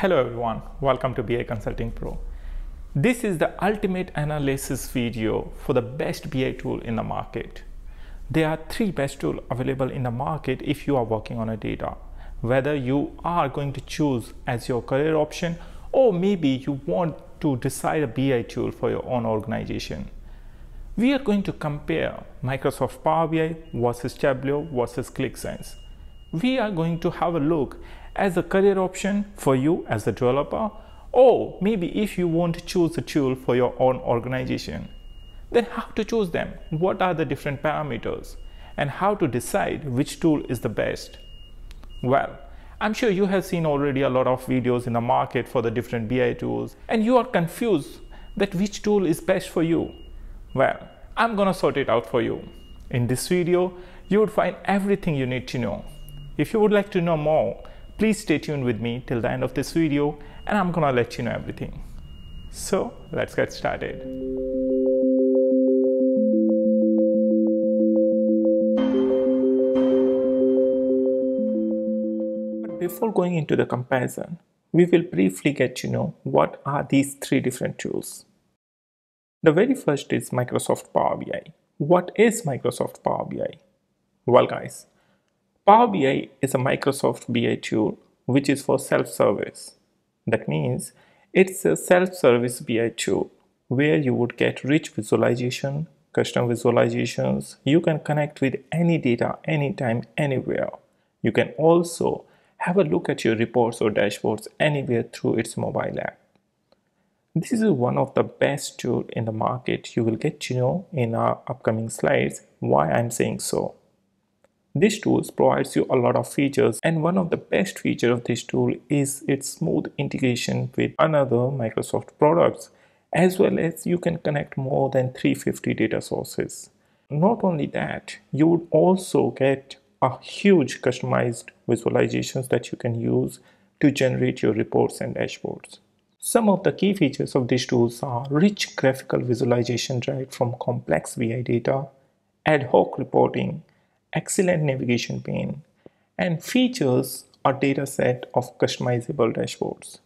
Hello everyone, welcome to BI Consulting Pro. This is the ultimate analysis video for the best BI tool in the market. There are three best tools available in the market if you are working on a data. Whether you are going to choose as your career option or maybe you want to decide a BI tool for your own organization. We are going to compare Microsoft Power BI versus Tableau versus QlikSense. We are going to have a look as a career option for you as a developer or maybe if you want to choose a tool for your own organization then how to choose them? What are the different parameters? And how to decide which tool is the best? Well i'm sure you have seen already a lot of videos in the market for the different bi tools and you are confused that which tool is best for you. Well i'm gonna sort it out for you. In this video you would find everything you need to know. If you would like to know more Please stay tuned with me till the end of this video and I'm gonna let you know everything. So let's get started. But before going into the comparison, we will briefly get to know what are these three different tools. The very first is Microsoft Power BI. What is Microsoft Power BI? Well guys, Power BI is a Microsoft BI tool which is for self-service. That means it's a self-service BI tool where you would get rich visualization, custom visualizations. You can connect with any data anytime, anywhere. You can also have a look at your reports or dashboards anywhere through its mobile app. This is one of the best tools in the market. You will get to know in our upcoming slides why I'm saying so. This tool provides you a lot of features and one of the best features of this tool is its smooth integration with another Microsoft products as well as you can connect more than 350 data sources. Not only that, you would also get a huge customized visualizations that you can use to generate your reports and dashboards. Some of the key features of these tools are rich graphical visualization derived from complex BI data, ad hoc reporting, excellent navigation pane, and features a dataset of customizable dashboards.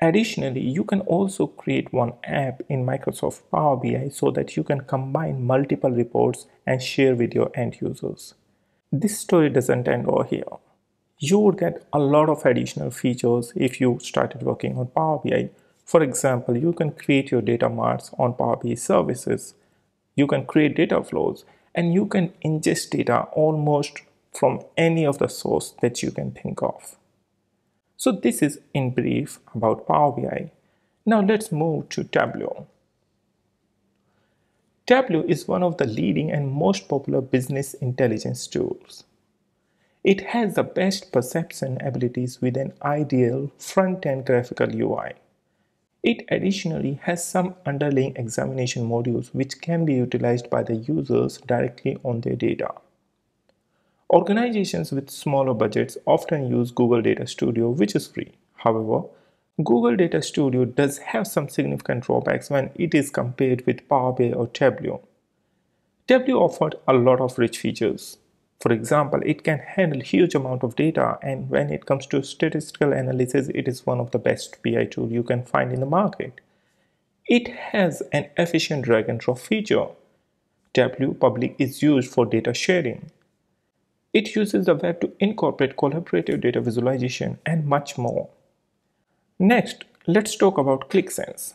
Additionally, you can also create one app in Microsoft Power BI so that you can combine multiple reports and share with your end users. This story doesn't end over here. You would get a lot of additional features if you started working on Power BI. For example, you can create your data marts on Power BI services. You can create data flows and you can ingest data almost from any of the source that you can think of. So this is in brief about Power BI. Now let's move to Tableau. Tableau is one of the leading and most popular business intelligence tools. It has the best perception abilities with an ideal front-end graphical UI. It additionally has some underlying examination modules which can be utilized by the users directly on their data. Organizations with smaller budgets often use Google Data Studio which is free. However, Google Data Studio does have some significant drawbacks when it is compared with Power BI or Tableau. Tableau offered a lot of rich features, for example, it can handle huge amount of data and when it comes to statistical analysis, it is one of the best BI tool you can find in the market. It has an efficient drag and drop feature. Tableau Public is used for data sharing. It uses the web to incorporate collaborative data visualization and much more. Next, let's talk about QlikSense.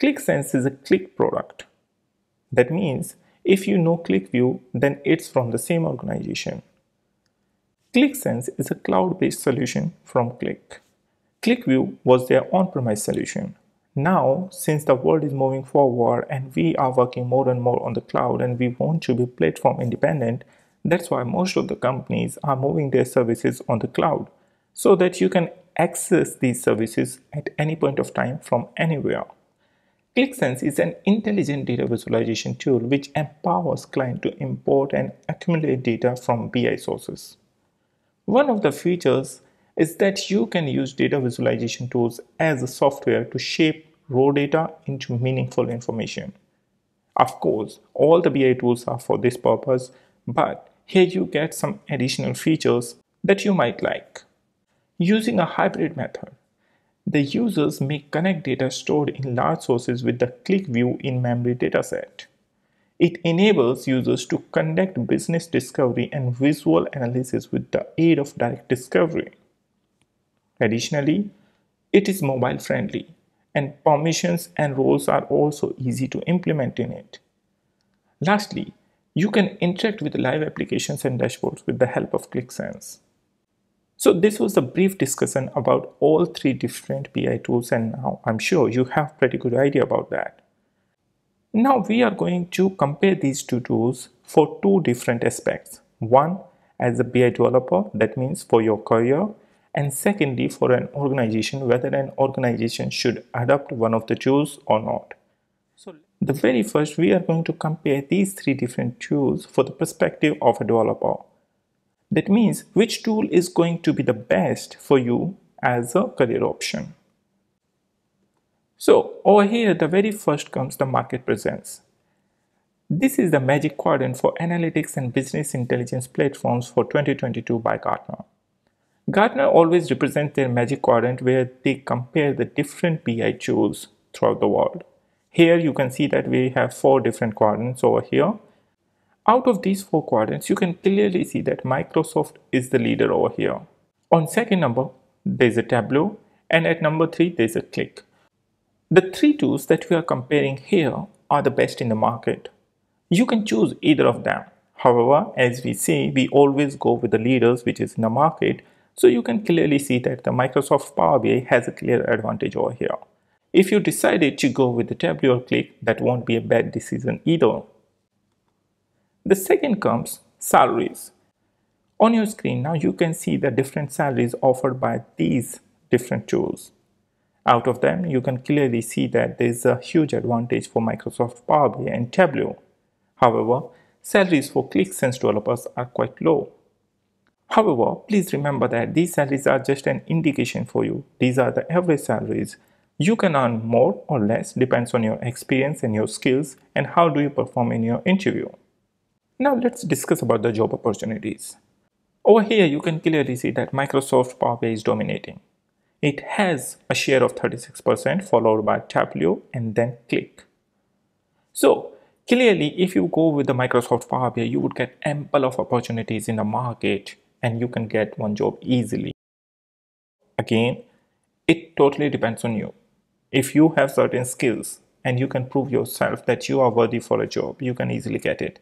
QlikSense is a Qlik product. That means if you know QlikView, then it's from the same organization. QlikSense is a cloud-based solution from Qlik. QlikView was their on-premise solution. Now, since the world is moving forward and we are working more and more on the cloud and we want to be platform independent, that's why most of the companies are moving their services on the cloud so that you can access these services at any point of time from anywhere. QlikSense is an intelligent data visualization tool which empowers clients to import and accumulate data from BI sources. One of the features is that you can use data visualization tools as a software to shape raw data into meaningful information. Of course, all the BI tools are for this purpose, but here you get some additional features that you might like. Using a hybrid method, the users may connect data stored in large sources with the QlikView in-memory dataset. It enables users to conduct business discovery and visual analysis with the aid of direct discovery. Additionally, it is mobile friendly and permissions and roles are also easy to implement in it. Lastly, you can interact with live applications and dashboards with the help of QlikSense. So this was a brief discussion about all three different BI tools and now I'm sure you have pretty good idea about that. Now we are going to compare these two tools for two different aspects. One as a BI developer, that means for your career, and secondly for an organization, whether an organization should adopt one of the tools or not. So the very first, we are going to compare these three different tools for the perspective of a developer. That means which tool is going to be the best for you as a career option. So over here, the very first comes the market presence. This is the magic quadrant for analytics and business intelligence platforms for 2022 by Gartner. Gartner always represents their magic quadrant where they compare the different BI tools throughout the world. Here you can see that we have four different quadrants over here. Out of these four quadrants, you can clearly see that Microsoft is the leader over here. On second number, there's a Tableau and at number three, there's a Qlik. The three tools that we are comparing here are the best in the market. You can choose either of them. However, as we say, we always go with the leaders which is in the market. So you can clearly see that the Microsoft Power BI has a clear advantage over here. If you decided to go with the Tableau or Qlik, that won't be a bad decision either. The second comes salaries. On your screen now you can see the different salaries offered by these different tools. Out of them, you can clearly see that there is a huge advantage for Microsoft Power BI and Tableau. However, salaries for QlikSense developers are quite low. However, please remember that these salaries are just an indication for you. These are the average salaries. You can earn more or less depends on your experience and your skills and how do you perform in your interview. Now let's discuss about the job opportunities. Over here you can clearly see that Microsoft Power BI is dominating. It has a share of 36% followed by Tableau and then Qlik. So clearly if you go with the Microsoft Power BI, you would get ample of opportunities in the market and you can get one job easily. Again, it totally depends on you. If you have certain skills and you can prove yourself that you are worthy for a job, you can easily get it.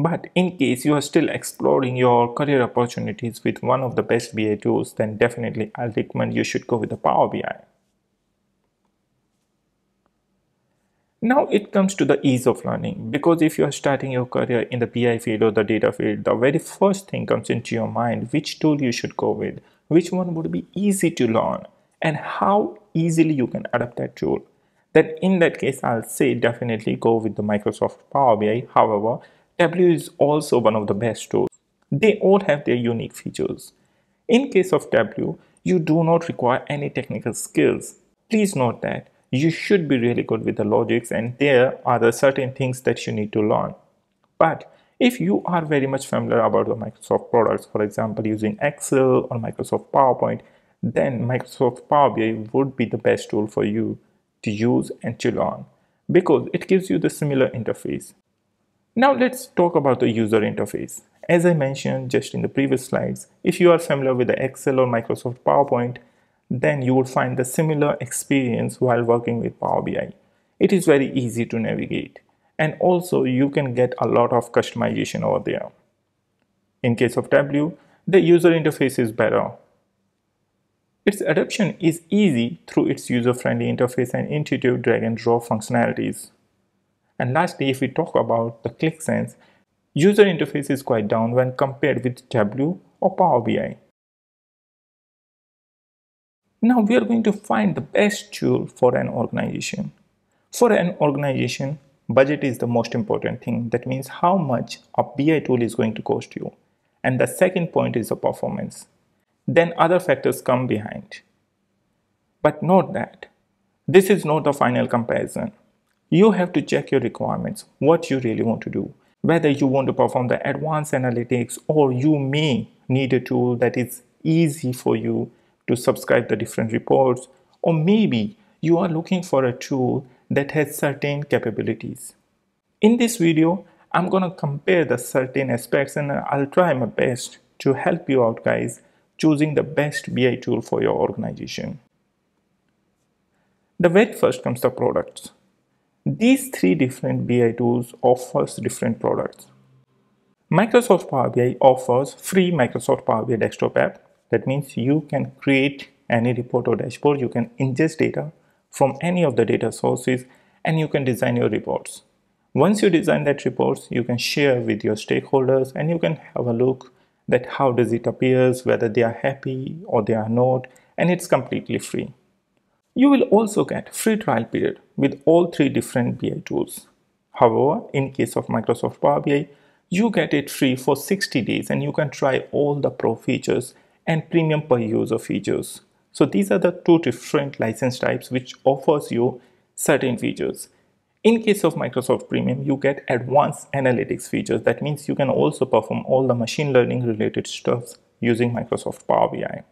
But in case you are still exploring your career opportunities with one of the best BI tools, then definitely I'll recommend you should go with the Power BI. Now it comes to the ease of learning because if you are starting your career in the BI field or the data field, the very first thing comes into your mind which tool you should go with, which one would be easy to learn, and how easily you can adapt that tool. Then in that case, I'll say definitely go with the Microsoft Power BI. However, Tableau is also one of the best tools. They all have their unique features. In case of Tableau, you do not require any technical skills. Please note that you should be really good with the logics and there are the certain things that you need to learn. But if you are very much familiar about the Microsoft products, for example, using Excel or Microsoft PowerPoint, then Microsoft Power BI would be the best tool for you to use and to learn because it gives you the similar interface. Now let's talk about the user interface. As I mentioned just in the previous slides, if you are familiar with the Excel or Microsoft PowerPoint, then you will find the similar experience while working with Power BI. It is very easy to navigate and also you can get a lot of customization over there. In case of Tableau, the user interface is better. Its adoption is easy through its user-friendly interface and intuitive drag and drop functionalities. And lastly, if we talk about the QlikSense, user interface is quite down when compared with Tableau or Power BI. Now we are going to find the best tool for an organization. For an organization, budget is the most important thing. That means how much a BI tool is going to cost you. And the second point is the performance. Then other factors come behind. But note that this is not the final comparison. You have to check your requirements, what you really want to do. Whether you want to perform the advanced analytics or you may need a tool that is easy for you to subscribe the different reports or maybe you are looking for a tool that has certain capabilities. In this video, I'm gonna compare the certain aspects and I'll try my best to help you out guys choosing the best BI tool for your organization. The very first comes the products. These three different BI tools offers different products. Microsoft Power BI offers free Microsoft Power BI desktop app. That means you can create any report or dashboard. You can ingest data from any of the data sources and you can design your reports. Once you design that reports, you can share with your stakeholders and you can have a look that how does it appears, whether they are happy or they are not, and it's completely free. You will also get free trial period with all three different BI tools. However, in case of Microsoft Power BI, you get it free for 60 days and you can try all the pro features and premium per user features. So these are the two different license types which offers you certain features. In case of Microsoft Premium, you get advanced analytics features. That means you can also perform all the machine learning related stuff using Microsoft Power BI.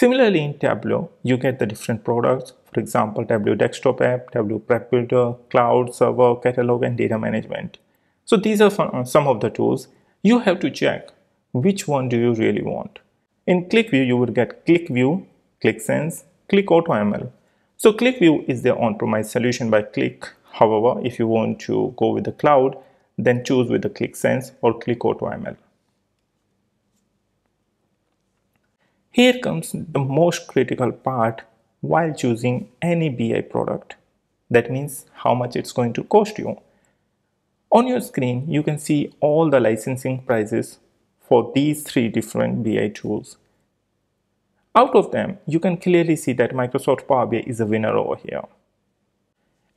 Similarly, in Tableau, you get the different products. For example, Tableau Desktop App, Tableau Prep Builder, Cloud, Server, Catalog, and Data Management. So these are some of the tools. You have to check which one do you really want. In QlikView, you will get QlikView, QlikSense, ClickAutoML. So QlikView is the on-premise solution by Qlik. However, if you want to go with the cloud, then choose with the QlikSense or Qlik AutoML. Here comes the most critical part while choosing any BI product. That means how much it's going to cost you. On your screen, you can see all the licensing prices for these three different BI tools. Out of them, you can clearly see that Microsoft Power BI is a winner over here.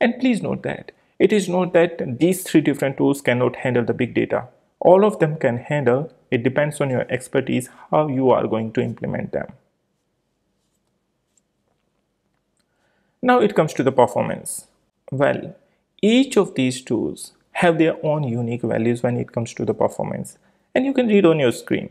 And please note that it is not that these three different tools cannot handle the big data. All of them can handle, it depends on your expertise how you are going to implement them. Now it comes to the performance. Well, each of these tools have their own unique values when it comes to the performance and you can read on your screen.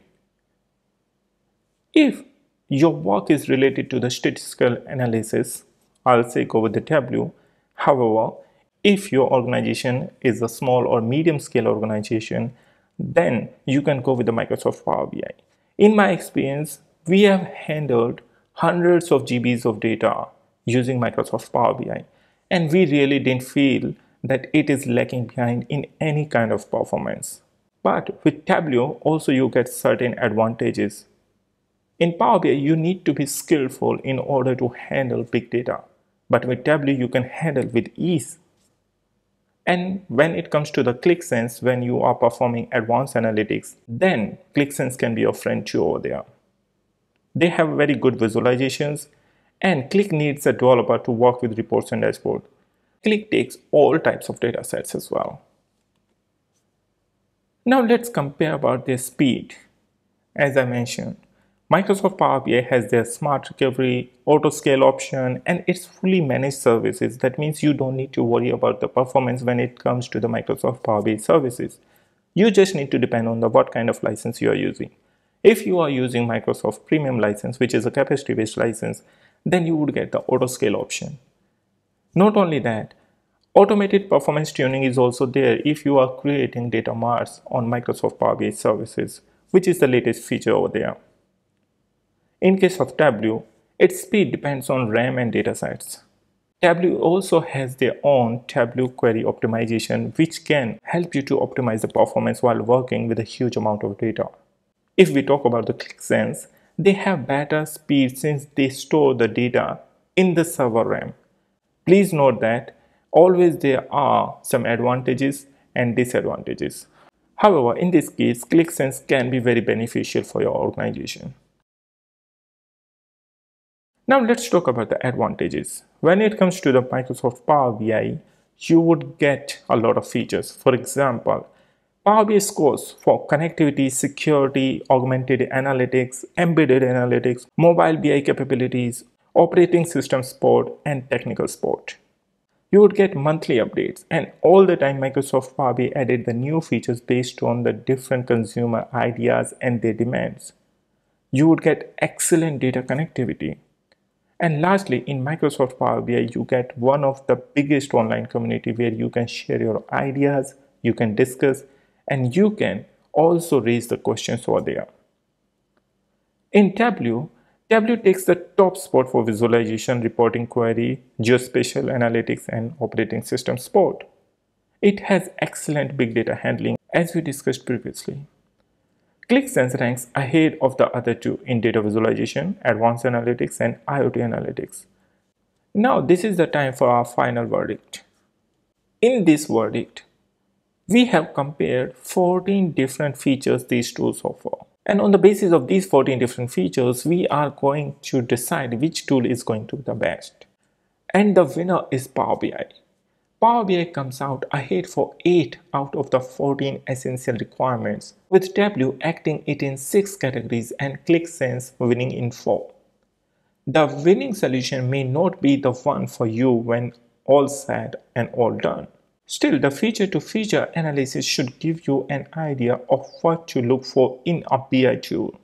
If your work is related to the statistical analysis, I'll say go with the Tableau. However, if your organization is a small or medium scale organization, then you can go with the Microsoft Power BI. In my experience, we have handled hundreds of GBs of data using Microsoft Power BI, and we really didn't feel that it is lagging behind in any kind of performance. But with Tableau, also you get certain advantages in Power BI, you need to be skillful in order to handle big data. But with Tableau, you can handle with ease. And when it comes to the QlikSense, when you are performing advanced analytics, then QlikSense can be your friend too over there. They have very good visualizations and Qlik needs a developer to work with reports and dashboard. Qlik takes all types of data sets as well. Now let's compare about their speed. As I mentioned, Microsoft Power BI has their smart recovery, auto scale option, and it's fully managed services. That means you don't need to worry about the performance when it comes to the Microsoft Power BI services. You just need to depend on the what kind of license you are using. If you are using Microsoft Premium license, which is a capacity based license, then you would get the auto scale option. Not only that, automated performance tuning is also there if you are creating data marts on Microsoft Power BI services, which is the latest feature over there. In case of Tableau, its speed depends on RAM and datasets. Tableau also has their own Tableau query optimization which can help you to optimize the performance while working with a huge amount of data. If we talk about the QlikSense, they have better speed since they store the data in the server RAM. Please note that always there are some advantages and disadvantages. However, in this case, QlikSense can be very beneficial for your organization. Now let's talk about the advantages. When it comes to the Microsoft Power BI, you would get a lot of features. For example, Power BI scores for connectivity, security, augmented analytics, embedded analytics, mobile BI capabilities, operating system support, and technical support. You would get monthly updates, and all the time Microsoft Power BI added the new features based on the different consumer ideas and their demands. You would get excellent data connectivity And lastly, in Microsoft Power BI, you get one of the biggest online community where you can share your ideas, you can discuss, and you can also raise the questions over there. In Tableau, Tableau takes the top spot for visualization, reporting query, geospatial analytics, and operating system support. It has excellent big data handling as we discussed previously. QlikSense ranks ahead of the other two in data visualization, advanced analytics, and IoT analytics. Now, this is the time for our final verdict. In this verdict, we have compared 14 different features these tools offer. And on the basis of these 14 different features, we are going to decide which tool is going to be the best. And the winner is Power BI. Power BI comes out ahead for 8 out of the 14 essential requirements, with Tableau acting it in 6 categories and QlikSense winning in 4. The winning solution may not be the one for you when all said and all done. Still, the feature to feature analysis should give you an idea of what to look for in a BI tool.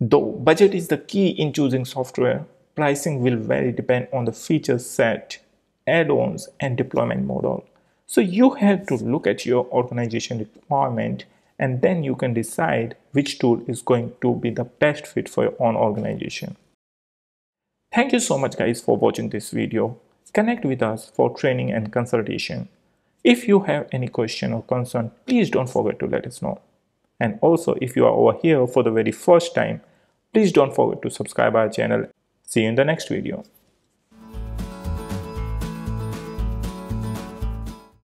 Though budget is the key in choosing software, pricing will vary depend on the feature set add-ons and deployment model. So you have to look at your organization requirement and then you can decide which tool is going to be the best fit for your own organization. Thank you so much guys for watching this video. Connect with us for training and consultation. If you have any question or concern, please don't forget to let us know. And also, if you are over here for the very first time, please don't forget to subscribe our channel. See you in the next video.